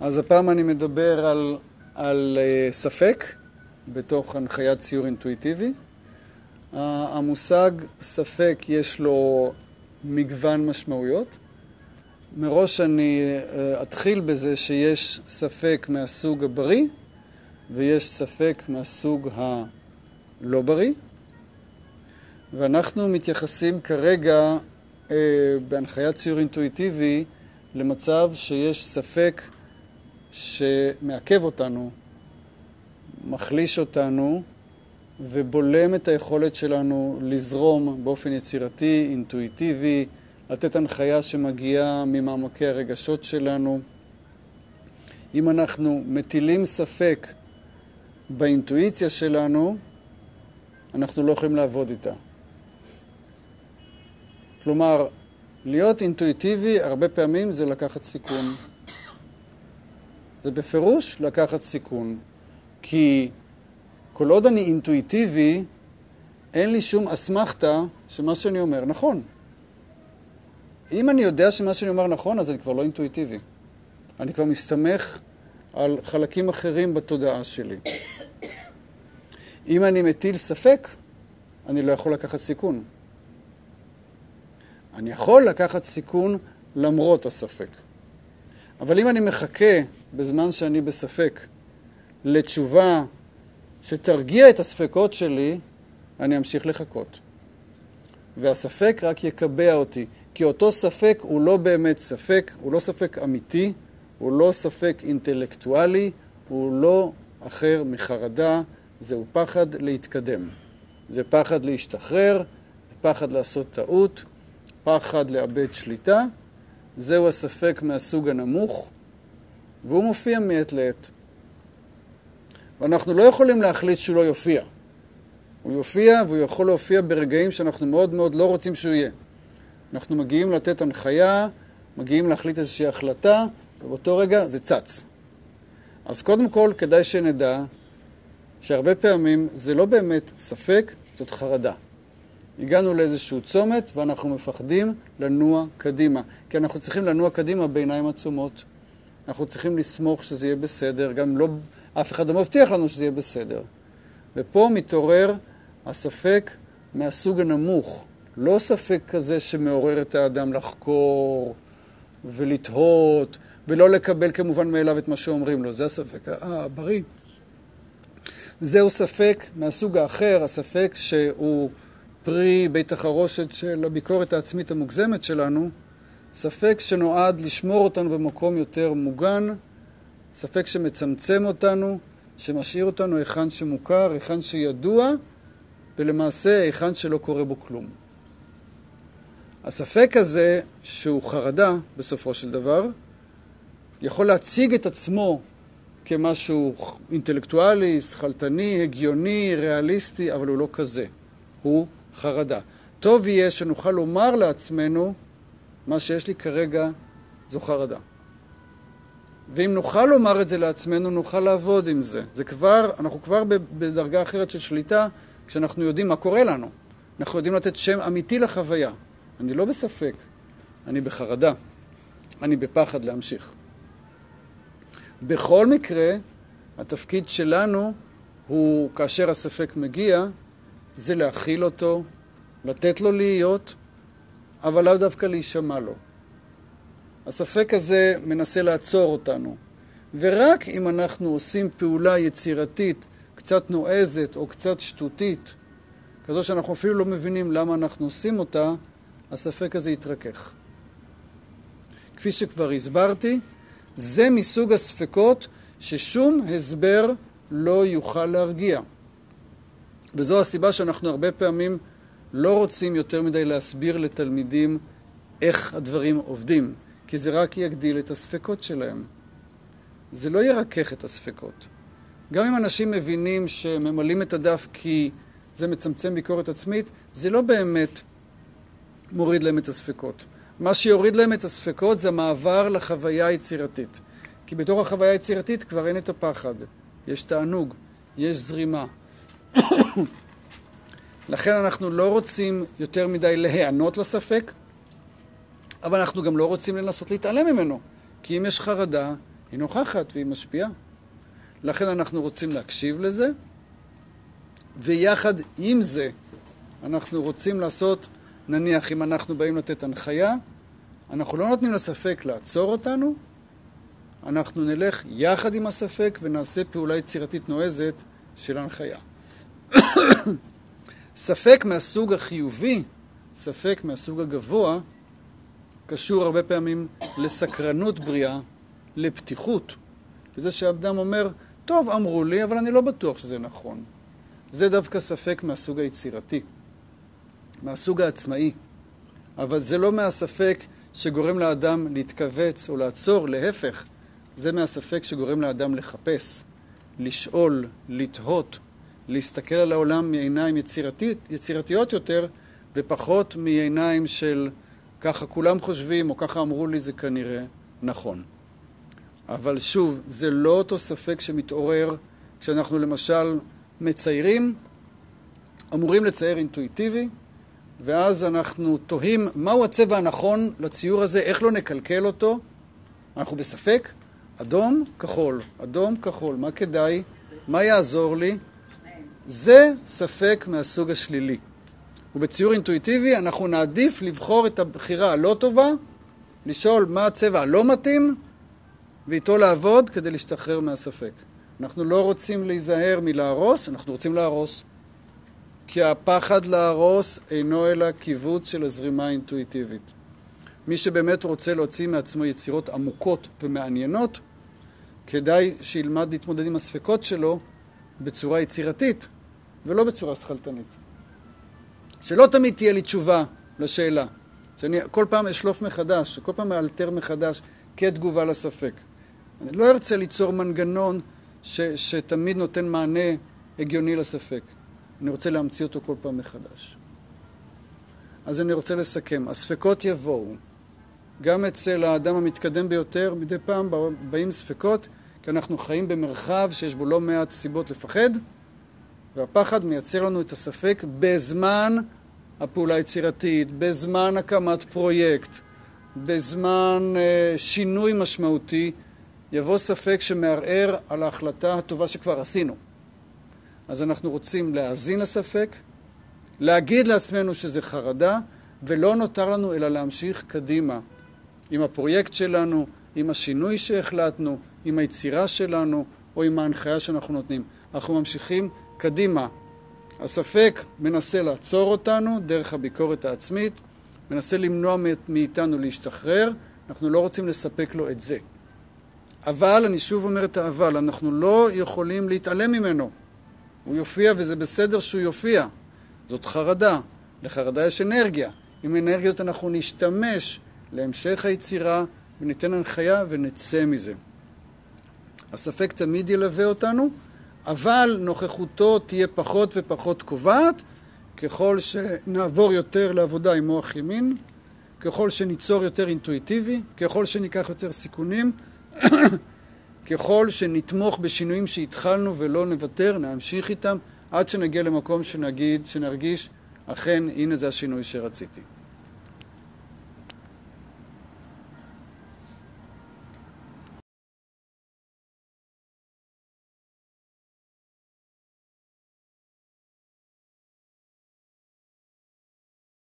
אז הפעם אני מדבר על, על uh, ספק בתוך הנחיית ציור אינטואיטיבי. Uh, המושג ספק יש לו מגוון משמעויות. מראש אני uh, אתחיל בזה שיש ספק מהסוג הבריא ויש ספק מהסוג הלא בריא. ואנחנו מתייחסים כרגע uh, בהנחיית ציור אינטואיטיבי למצב שיש ספק שמעכב אותנו, מחליש אותנו ובולם את היכולת שלנו לזרום באופן יצירתי, אינטואיטיבי, לתת הנחיה שמגיעה ממעמקי הרגשות שלנו. אם אנחנו מטילים ספק באינטואיציה שלנו, אנחנו לא יכולים לעבוד איתה. כלומר, להיות אינטואיטיבי הרבה פעמים זה לקחת סיכון. זה בפירוש לקחת סיכון. כי כל עוד אני אינטואיטיבי, אין לי שום אסמכתה שמה שאני אומר נכון. אם אני יודע שמה שאני אומר נכון, אז אני כבר לא אינטואיטיבי. אני כבר מסתמך על חלקים אחרים בתודעה שלי. אם אני מטיל ספק, אני לא יכול לקחת סיכון. אני יכול לקחת סיכון למרות הספק. אבל אם אני מחכה בזמן שאני בספק לתשובה שתרגיע את הספקות שלי, אני אמשיך לחכות. והספק רק יקבע אותי, כי אותו ספק הוא לא באמת ספק, הוא לא ספק אמיתי, הוא לא ספק אינטלקטואלי, הוא לא אחר מחרדה, זהו פחד להתקדם. זה פחד להשתחרר, פחד לעשות טעות, פחד לאבד שליטה, זהו הספק מהסוג הנמוך, והוא מופיע מעת לעת. ואנחנו לא יכולים להחליט שהוא לא יופיע. הוא יופיע והוא יכול להופיע ברגעים שאנחנו מאוד מאוד לא רוצים שהוא יהיה. אנחנו מגיעים לתת הנחיה, מגיעים להחליט איזושהי החלטה, ובאותו רגע זה צץ. אז קודם כל כדאי שנדע שהרבה פעמים זה לא באמת ספק, זאת חרדה. הגענו לאיזשהו צומת ואנחנו מפחדים לנוע קדימה. כי אנחנו צריכים לנוע קדימה בעיניים עצומות. אנחנו צריכים לסמוך שזה יהיה בסדר, גם לא, אף אחד לא מבטיח לנו שזה יהיה בסדר. ופה מתעורר הספק מהסוג הנמוך, לא ספק כזה שמעורר את האדם לחקור ולתהות ולא לקבל כמובן מאליו את מה שאומרים לו, זה הספק הבריא. זהו ספק מהסוג האחר, הספק שהוא פרי בית החרושת של הביקורת העצמית המוגזמת שלנו, ספק שנועד לשמור אותנו במקום יותר מוגן, ספק שמצמצם אותנו, שמשאיר אותנו היכן שמוכר, היכן שידוע, ולמעשה היכן שלא קורה בו כלום. הספק הזה, שהוא חרדה בסופו של דבר, יכול להציג את עצמו כמשהו אינטלקטואלי, שכלתני, הגיוני, ריאליסטי, אבל הוא לא כזה. הוא חרדה. טוב יהיה שנוכל לומר לעצמנו, מה שיש לי כרגע זו חרדה. ואם נוכל לומר את זה לעצמנו, נוכל לעבוד עם זה. זה כבר, אנחנו כבר בדרגה אחרת של שליטה, כשאנחנו יודעים מה קורה לנו. אנחנו יודעים לתת שם אמיתי לחוויה. אני לא בספק, אני בחרדה, אני בפחד להמשיך. בכל מקרה, התפקיד שלנו הוא, כאשר הספק מגיע, זה להכיל אותו, לתת לו להיות, אבל לאו דווקא להישמע לו. הספק הזה מנסה לעצור אותנו, ורק אם אנחנו עושים פעולה יצירתית, קצת נועזת או קצת שטותית, כזו שאנחנו אפילו לא מבינים למה אנחנו עושים אותה, הספק הזה יתרכך. כפי שכבר הסברתי, זה מסוג הספקות ששום הסבר לא יוכל להרגיע. וזו הסיבה שאנחנו הרבה פעמים לא רוצים יותר מדי להסביר לתלמידים איך הדברים עובדים, כי זה רק יגדיל את הספקות שלהם. זה לא ירכך את הספקות. גם אם אנשים מבינים שממלאים את הדף כי זה מצמצם ביקורת עצמית, זה לא באמת מוריד להם את הספקות. מה שיוריד להם את הספקות זה המעבר לחוויה היצירתית. כי בתוך החוויה היצירתית כבר אין את הפחד, יש תענוג, יש זרימה. לכן אנחנו לא רוצים יותר מדי להיענות לספק, אבל אנחנו גם לא רוצים לנסות להתעלם ממנו. כי אם יש חרדה, היא נוכחת והיא משפיעה. לכן אנחנו רוצים להקשיב לזה, ויחד עם זה אנחנו רוצים לעשות, נניח אם אנחנו באים לתת הנחיה, אנחנו לא נותנים לספק לעצור אותנו, אנחנו נלך יחד עם הספק ונעשה פעולה יצירתית נועזת של הנחיה. ספק מהסוג החיובי, ספק מהסוג הגבוה, קשור הרבה פעמים לסקרנות בריאה, לפתיחות. לזה שהאדם אומר, טוב, אמרו לי, אבל אני לא בטוח שזה נכון. זה דווקא ספק מהסוג היצירתי, מהסוג העצמאי. אבל זה לא מהספק שגורם לאדם להתכווץ או לעצור, להפך, זה מהספק שגורם לאדם לחפש, לשאול, לתהות, להסתכל על העולם מעיניים יצירתית, יצירתיות יותר, ופחות מעיניים של ככה כולם חושבים, או ככה אמרו לי, זה כנראה נכון. אבל שוב, זה לא אותו ספק שמתעורר כשאנחנו למשל מציירים, אמורים לצייר אינטואיטיבי, ואז אנחנו תוהים מהו הצבע הנכון לציור הזה, איך לא נקלקל אותו. אנחנו בספק, אדום, כחול, אדום, כחול, מה כדאי? מה יעזור לי? זה ספק מהסוג השלילי. ובציור אינטואיטיבי אנחנו נעדיף לבחור את הבחירה הלא טובה, לשאול מה הצבע הלא מתאים, ואיתו לעבוד כדי להשתחרר מהספק. אנחנו לא רוצים להיזהר מלהרוס, אנחנו רוצים להרוס. כי הפחד להרוס אינו אלא קיבוץ של הזרימה האינטואיטיבית. מי שבאמת רוצה להוציא מעצמו יצירות עמוקות ומעניינות, כדאי שילמד להתמודד עם הספקות שלו בצורה יצירתית ולא בצורה שכלתנית. שלא תמיד תהיה לי תשובה לשאלה, שאני כל פעם אשלוף מחדש, כל פעם אאלתר מחדש כתגובה לספק. אני לא ארצה ליצור מנגנון ש, שתמיד נותן מענה הגיוני לספק. אני רוצה להמציא אותו כל פעם מחדש. אז אני רוצה לסכם. הספקות יבואו. גם אצל האדם המתקדם ביותר, מדי פעם באים ספקות, כי אנחנו חיים במרחב שיש בו לא מעט סיבות לפחד, והפחד מייצר לנו את הספק בזמן הפעולה היצירתית, בזמן הקמת פרויקט, בזמן uh, שינוי משמעותי, יבוא ספק שמערער על ההחלטה הטובה שכבר עשינו. אז אנחנו רוצים להאזין לספק, להגיד לעצמנו שזה חרדה, ולא נותר לנו אלא להמשיך קדימה עם הפרויקט שלנו, עם השינוי שהחלטנו, עם היצירה שלנו או עם ההנחיה שאנחנו נותנים. אנחנו ממשיכים קדימה. הספק מנסה לעצור אותנו דרך הביקורת העצמית, מנסה למנוע מאיתנו להשתחרר, אנחנו לא רוצים לספק לו את זה. אבל, אני שוב אומר את האבל, אנחנו לא יכולים להתעלם ממנו. הוא יופיע וזה בסדר שהוא יופיע. זאת חרדה. לחרדה יש אנרגיה. עם אנרגיות אנחנו נשתמש להמשך היצירה וניתן הנחיה ונצא מזה. הספק תמיד ילווה אותנו, אבל נוכחותו תהיה פחות ופחות קובעת ככל שנעבור יותר לעבודה עם מוח ימין, ככל שניצור יותר אינטואיטיבי, ככל שניקח יותר סיכונים, ככל שנתמוך בשינויים שהתחלנו ולא נוותר, נמשיך איתם עד שנגיע למקום שנגיד, שנרגיש, אכן, הנה זה השינוי שרציתי.